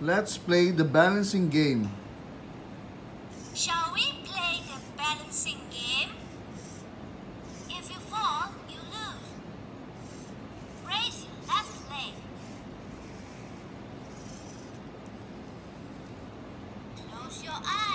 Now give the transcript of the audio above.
Let's play the balancing game. Shall we play the balancing game? If you fall, you lose. Raise your left leg. Close your eyes.